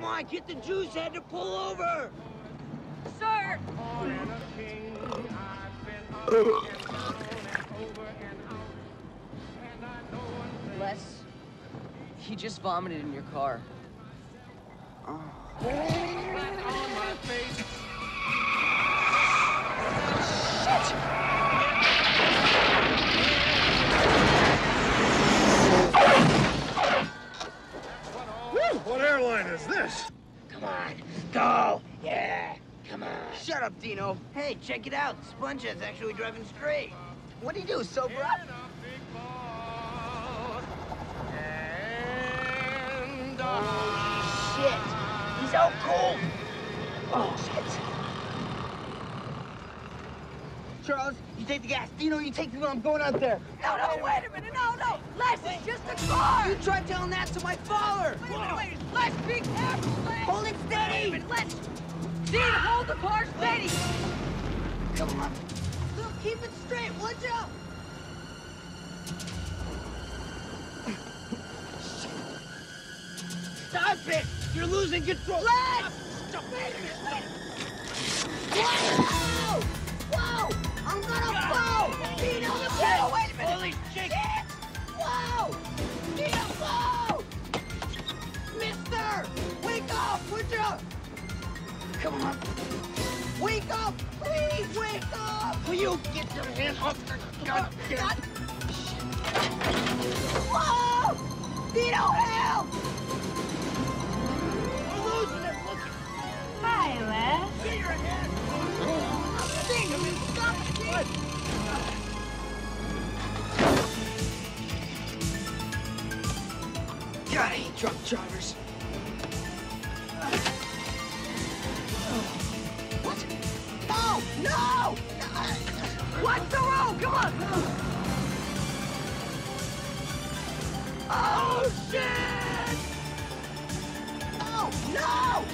Come on, get the juice head to pull over. Sir! Les, he just vomited in your car. What airline is this? Come on, go. Yeah, come on. Shut up, Dino. Hey, check it out. Spongehead's actually driving straight. What'd he do, sober up? Holy shit. He's out cold. Oh, shit. Charles, you take the gas. Dino, you take the wheel. I'm going out there. No, no, wait a minute. No, no. Les, it's just a car. You tried telling that to my father. Wait a minute, wait. Les, be careful, Les. Hold it steady. Minute, Dean, hold the car steady. Come on. Look, keep it straight. Watch out. Stop it! You're losing control. Les! Stop. Wait a minute. Whoa! Come on. Wake up! Please wake up! Will you get your hand off the goddamn... Whoa! Dino, help! We're losing it! Look! Hi, Les. Get your hand! Ding! I stop it! God, I hate truck drivers. Watch the road! Come on! Oh, shit! Oh, no!